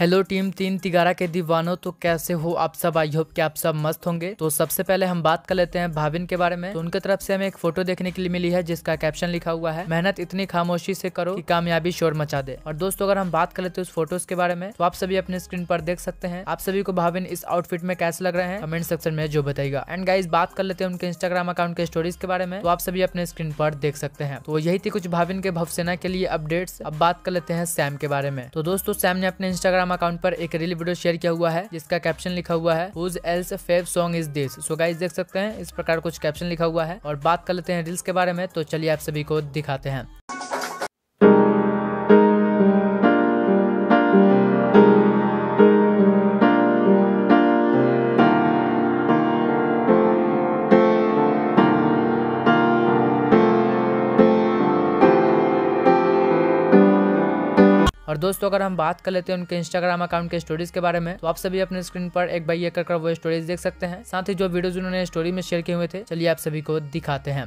Hello team तीन तिगारा के दीवानों तो कैसे हो आप सब? आई होप कि आप सब मस्त होंगे। तो सबसे पहले हम बात कर लेते हैं भाविन के बारे में। तो उनकी तरफ़ से हमें एक फ़ोटो देखने के लिए मिली है, जिसका कैप्शन लिखा हुआ है, मेहनत इतनी खामोशी से करो कि कामयाबी शोर मचा दे। और दोस्तों, अगर हम बात कर लेते हैं उस फ़ोटोज़ के बारे में तो आप सभी अपने स्क्रीन पर देख सकते हैं। आप सभी को भाविन इस आउटफिट में कैसे लग रहे हैं? कमेंट सेक्शन में जो बताएगा एंड गाइज़ बात कर लेते हैं उनके इंस्टाग्राम अकाउंट के स्टोरीज के बारे में तो आप सभी अपने स्क्रीन पर देख सकते हैं। तो यही थी कुछ भाविन के भवसेना के लिए अपडेट्स अब बात कर लेते हैं सैम के बारे में। तो दोस्तों सैम ने अपने इंस्टाग्राम अकाउंट पर एक रील वीडियो शेयर किया हुआ है, जिसका कैप्शन लिखा हुआ है whose else fav song is this so guys देख सकते हैं, इस प्रकार कुछ कैप्शन लिखा हुआ है। और बात कर लेते हैं रील्स के बारे में तो चलिए आप सभी को दिखाते हैं। और दोस्तों, अगर हम बात कर लेते हैं उनके इंस्टाग्राम अकाउंट के स्टोरीज के बारे में तो आप सभी अपने स्क्रीन पर एक बाई एक कर वो स्टोरीज देख सकते हैं। साथ ही जो वीडियोज़ उन्होंने स्टोरी में शेयर किए हुए थे, चलिए आप सभी को दिखाते हैं।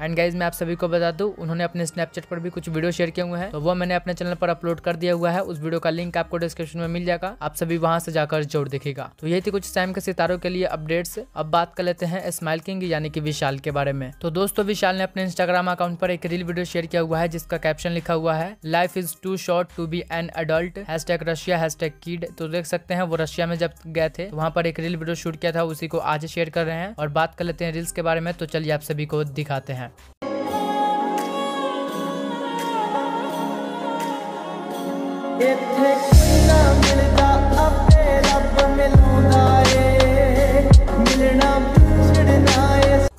एंड गाइज़ मैं आप सभी को बता दूँ, उन्होंने अपने स्नैपचैट पर भी कुछ वीडियो शेयर किए हुए हैं। तो वो मैंने अपने चैनल पर अपलोड कर दिया हुआ है। उस वीडियो का लिंक आपको डिस्क्रिप्शन में मिल जाएगा। आप सभी वहाँ से जाकर ज़रूर देखेगा। तो यही थी कुछ सैम के सितारों के लिए अपडेट्स अब बात कर लेते हैं स्माइल किंग यानी कि विशाल के बारे में। तो दोस्तों, विशाल ने अपने इंस्टाग्राम अकाउंट पर एक रील वीडियो शेयर किया हुआ है, जिसका कैप्शन लिखा हुआ है life is too short to be an adult hashtag Russia hashtag kid तो देख सकते हैं, वो रशिया में जब गए थे तो वहाँ पर एक रील वीडियो शूट किया था, उसी को आज शेयर कर रहे हैं। और बात कर लेते हैं रील्स के बारे में तो चलिए आप सभी को दिखाते हैं। ਇੱਥੇ ਕੋਈ ਨਾ ਮਿਲਦਾ ਆਪੇ ਰੱਬ ਮਿਲਾਉਂਦਾ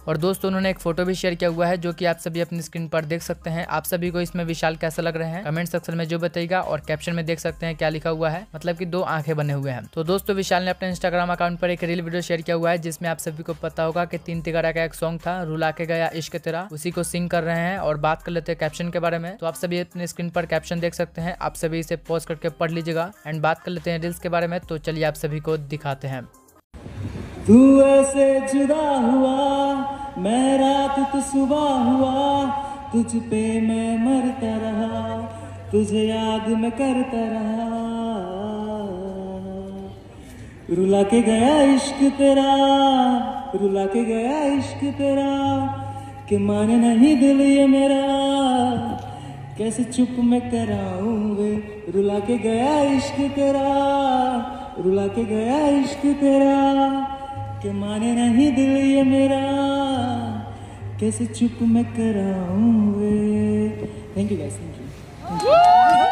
और दोस्तों, उन्होंने एक फ़ोटो भी शेयर किया हुआ है, जो कि आप सभी अपनी स्क्रीन पर देख सकते हैं। आप सभी को इसमें विशाल कैसा लग रहे हैं? कमेंट सेक्शन में जो बताइएगा और कैप्शन में देख सकते हैं क्या लिखा हुआ है। मतलब की दो आँखें बने हुए हैं। तो दोस्तों, विशाल ने अपने इंस्टाग्राम अकाउंट पर एक रील वीडियो शेयर किया हुआ है, जिसमें आप सभी को पता होगा की तीन तिगारा का एक सॉन्ग था, रुला के गया इश्क तेरा। उसी को सिंग कर रहे हैं और बात कर लेते हैं कैप्शन के बारे में। तो आप सभी अपने स्क्रीन पर कैप्शन देख सकते हैं। आप सभी इसे पॉज करके पढ़ लीजिएगा। एंड बात कर लेते हैं रील्स के बारे में तो चलिए आप सभी को दिखाते हैं। तू ऐसे जुदा हुआ मैं रात तो सुबह हुआ, तुझ पे मैं मरता रहा, तुझे याद मैं करता रहा। रुला के गया इश्क तेरा, रुला के गया इश्क तेरा, कि माने नहीं दिल ये मेरा, कैसे चुप मैं कराऊं वे रुला के गया इश्क तेरा, रुला के गया इश्क तेरा। कि माने नहीं दिल ये मेरा। कैसे चुप मैं कराऊं वे? Thank you guys thank you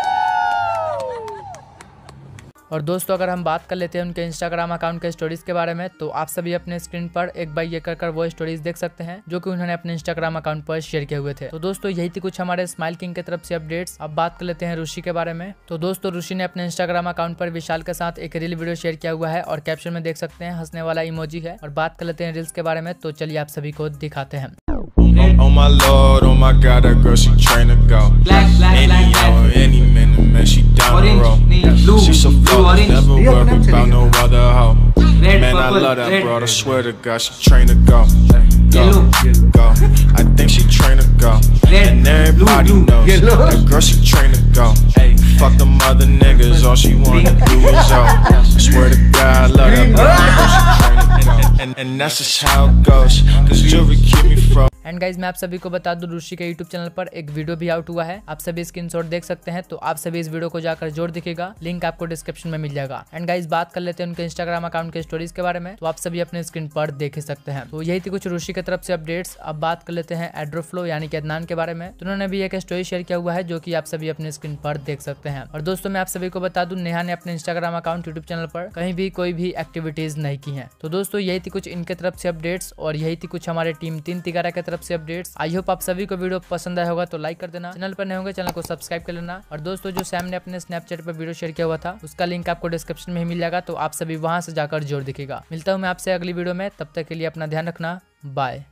और दोस्तों अगर हम बात कर लेते हैं उनके इंस्टाग्राम अकाउंट के स्टोरीज के बारे में तो आप सभी अपने स्क्रीन पर एक बाई एक कर वो स्टोरीज देख सकते हैं जो कि उन्होंने अपने इंस्टाग्राम अकाउंट पर शेयर किए हुए थे। तो दोस्तों यही थी कुछ हमारे स्माइल किंग की तरफ़ से अपडेट्स अब बात कर लेते हैं ऋषि के बारे में। तो दोस्तों ऋषि ने अपने इंस्टाग्राम अकाउंट पर विशाल के साथ एक रील वीडियो शेयर किया हुआ है और कैप्शन में देख सकते हैं हंसने वाला इमोजी है। और बात कर लेते हैं रील्स के बारे में तो चलिए आप सभी को दिखाते हैं। Oh my lord, oh my god, that girl she train to go. Black, black, any black, black. any minute, blue, she so blue, orange. never Yeah, worry about no other hoe. Red, man, purple, I love that red. broad. I swear to God, she train to go. Go, Yellow. go. I think she train to go. Red, and everybody blue, blue, knows yellow. that girl she train to go. Hey, fuck them other niggas, all she wanna do is yo. I swear to God, I love that broad. She train to go. And, and, and that's just how it goes. Cause jewelry keep me from. And guys मैं आप सभी को बता दूँ, ऋषि के YouTube channel पर एक video भी आउट हुआ है। आप सभी स्क्रीन देख सकते हैं तो आप सभी इस वीडियो को जाकर ज़ोर दिखेगा। लिंक आपको डिस्क्रिप्शन में मिल जाएगा। एंड गाइज़ बात कर लेते हैं उनके इंस्टाग्राम अकाउंट के स्टोरीज के बारे में तो आप सभी अपने स्क्रीन पर देख सकते हैं। तो यही थी कुछ ऋषि की तरफ़ से अपडेट्स अब बात कर लेते हैं एड्रोफ्लो यानी कि अदनान के बारे में। तो उन्होंने भी एक स्टोरी शेयर किया हुआ है, जो की आप सभी अपने स्क्रीन पर देख सकते हैं। और दोस्तों, मैं आप सभी को बता दूँ, नेहा ने अपने इंस्टाग्राम अकाउंट यूट्यूब चैनल पर कहीं भी कोई भी एक्टिविटीज़ नहीं की है। तो दोस्तों, यही थी कुछ इनके तरफ़ से अपडेट्स और यही थी कुछ हमारे टीम तीन तिगारा की तरफ़ से अपडेट्स। आई होप आप सभी को वीडियो पसंद आया होगा तो लाइक कर देना। चैनल पर नहीं होंगे, चैनल को सब्सक्राइब कर लेना। और दोस्तों, जो सैम ने अपने स्नैपचैट पर वीडियो शेयर किया हुआ था, उसका लिंक आपको डिस्क्रिप्शन में मिल जाएगा तो आप सभी वहाँ से जाकर ज़ोर दिखेगा। मिलता हूँ मैं आपसे अगली वीडियो में, तब तक के लिए अपना ध्यान रखना। बाय